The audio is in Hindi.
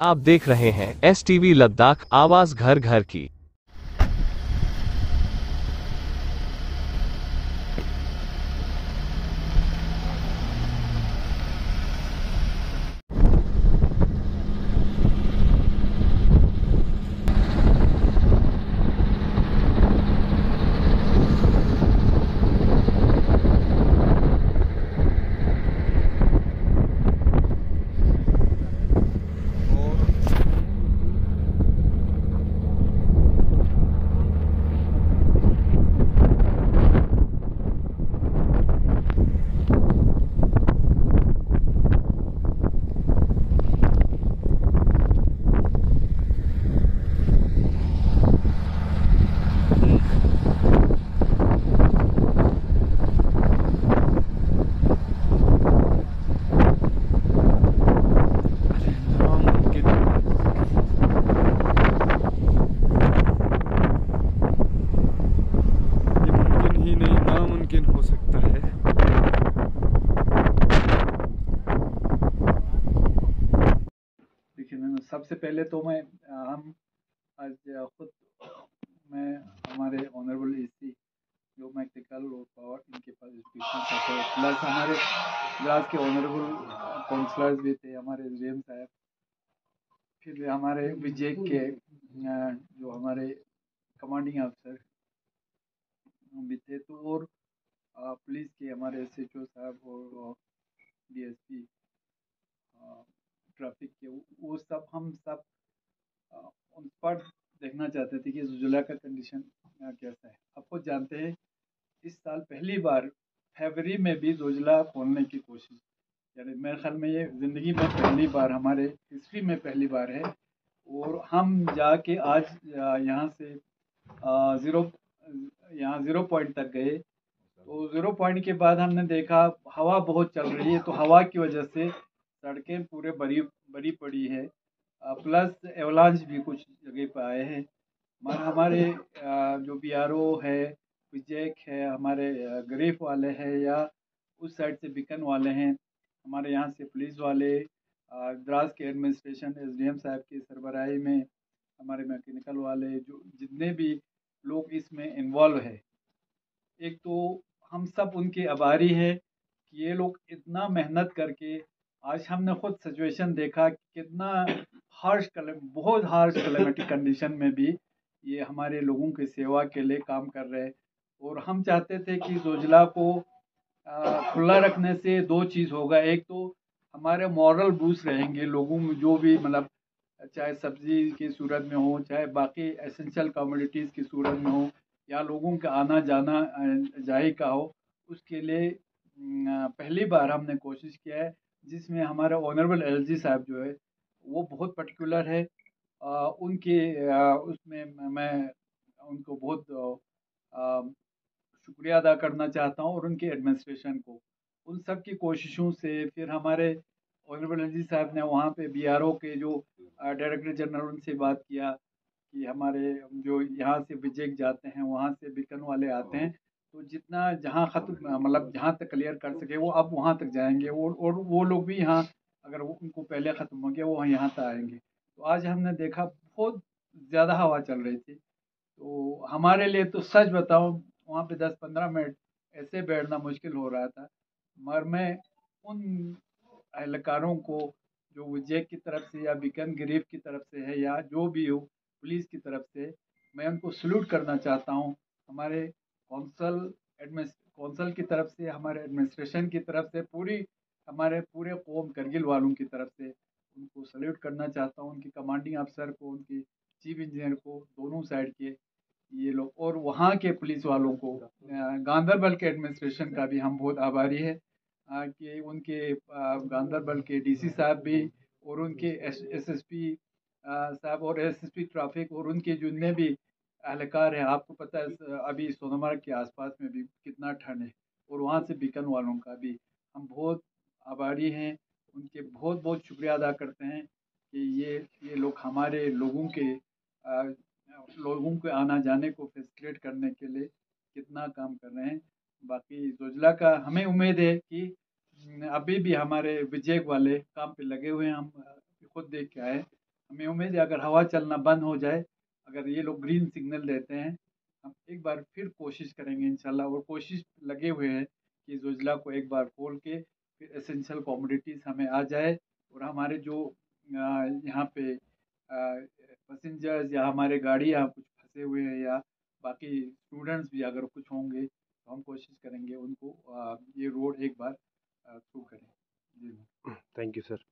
आप देख रहे हैं एस टीवी लद्दाख आवाज़ घर घर की। सबसे पहले तो मैं हम आज खुद, मैं, हमारे ऑनरेबल एसी जो मैकेनिकल और पावर इनके पास एजुकेशन है। प्लस हमारे ग्लास के ऑनरेबल काउंसलर्स भी थे, हमारे जेम साहब। फिर हमारे विजय के जो हमारे कमांडिंग अफसर भी थे तो और पुलिस के हमारे एस एच ओ साहब और डी एस पी ट्रैफ़िक के, वो सब, हम सब उन पर देखना चाहते थे कि जुला का कंडीशन कैसा है। आपको जानते हैं, इस साल पहली बार फरवरी में भी जोजिला खोलने की कोशिश, यानी मेरे ख्याल में ये ज़िंदगी में पहली बार, हमारे हिस्ट्री में पहली बार है, और हम जाके आज यहाँ से ज़ीरो यहाँ ज़ीरो पॉइंट तक गए। तो ज़ीरो पॉइंट के बाद हमने देखा, हवा बहुत चल रही है तो हवा की वजह से सड़कें पूरे बरी बरी पड़ी है। प्लस एवलांच भी कुछ जगह पर आए हैं। मगर हमारे जो बी आर ओ है विजयक है, हमारे गरीफ वाले हैं या उस साइड से बिकन वाले हैं, हमारे यहाँ से पुलिस वाले द्रास के एडमिनिस्ट्रेशन एस डी एम साहब की सरबराही में, हमारे मैकेनिकल वाले, जो, जितने भी लोग इसमें इन्वॉल्व है। एक तो हम सब उनके आभारी हैं कि ये लोग इतना मेहनत करके आज हमने खुद सिचुएशन देखा कितना हार्श कलम बहुत हार्श क्लाइमेटिक कंडीशन में भी ये हमारे लोगों की सेवा के लिए काम कर रहे हैं। और हम चाहते थे कि जोजिला को खुला रखने से दो चीज़ होगा। एक तो हमारे मॉरल बूस्ट रहेंगे लोगों में, जो भी मतलब चाहे सब्ज़ी की सूरत में हो, चाहे बाकी एसेंशियल कमोडिटीज़ की सूरत में हो, या लोगों का आना जाना जाए का हो, उसके लिए पहली बार हमने कोशिश किया है जिसमें हमारा ऑनरेबल एलजी साहब जो है वो बहुत पर्टिकुलर है। अ, उनके अ, उसमें मैं उनको बहुत अ, शुक्रिया अदा करना चाहता हूँ और उनके एडमिनिस्ट्रेशन को। उन सब की कोशिशों से फिर हमारे ऑनरेबल एलजी साहब ने वहाँ पे बीआरओ के जो डायरेक्टर जनरल उनसे बात किया कि हमारे जो यहाँ से विजय जाते हैं वहाँ से बिकन वाले आते हैं। तो जितना जहाँ ख़त्म मतलब जहाँ तक क्लियर कर सके, वो अब वहाँ तक जाएँगे और और वो लोग भी यहाँ, अगर उनको पहले ख़त्म हो गया वो यहाँ तक आएँगे। तो आज हमने देखा बहुत ज़्यादा हवा चल रही थी। तो हमारे लिए तो सच बताऊँ, वहाँ पे दस पंद्रह मिनट ऐसे बैठना मुश्किल हो रहा था। मगर मैं उन एहलकारों को, जो विजय की तरफ़ से या बिकन गरीब की तरफ़ से है या जो भी हो, पुलिस की तरफ़ से, मैं उनको सल्यूट करना चाहता हूँ। हमारे कौंसल कौंसल की तरफ़ से, हमारे एडमिनिस्ट्रेशन की तरफ़ से, पूरी, हमारे पूरे कौम, करगिल वालों की तरफ़ से उनको सल्यूट करना चाहता हूँ, उनकी कमांडिंग अफसर को, उनकी चीफ इंजीनियर को, दोनों साइड के ये लोग, और वहाँ के पुलिस वालों को गांधरबल के एडमिनिस्ट्रेशन का भी हम बहुत आभारी है कि उनके गांधरबल के डीसी साहब भी, और उनके एस एस पी साहब और एस एस पी ट्रैफ़िक और उनके जितने भी एहलकार हैं। आपको पता है अभी सोनमर्ग के आसपास में भी कितना ठंड है और वहाँ से बिकन वालों का भी। हम बहुत आभारी हैं उनके बहुत बहुत शुक्रिया अदा करते हैं कि ये ये लोग हमारे लोगों के अ, लोगों के आना जाने को फैसिलेट करने के लिए कितना काम कर रहे हैं। बाकी जोजिला का हमें उम्मीद है कि अभी भी हमारे विजय वाले काम पे लगे हुए हैं। हम खुद देख के आए हमें उम्मीद है अगर हवा चलना बंद हो जाए अगर ये लोग ग्रीन सिग्नल देते हैं, हम एक बार फिर कोशिश करेंगे इंशाल्लाह, और कोशिश लगे हुए हैं कि जोजिला को एक बार खोल के फिर एसेंशियल कॉमोडिटीज़ हमें आ जाए, और हमारे जो यहाँ पे पैसेंजर्स या हमारे गाड़ी यहाँ कुछ फंसे हुए हैं या बाकी स्टूडेंट्स भी अगर कुछ होंगे तो हम कोशिश करेंगे उनको ये रोड एक बार थ्रू करें। जी। Thank you sir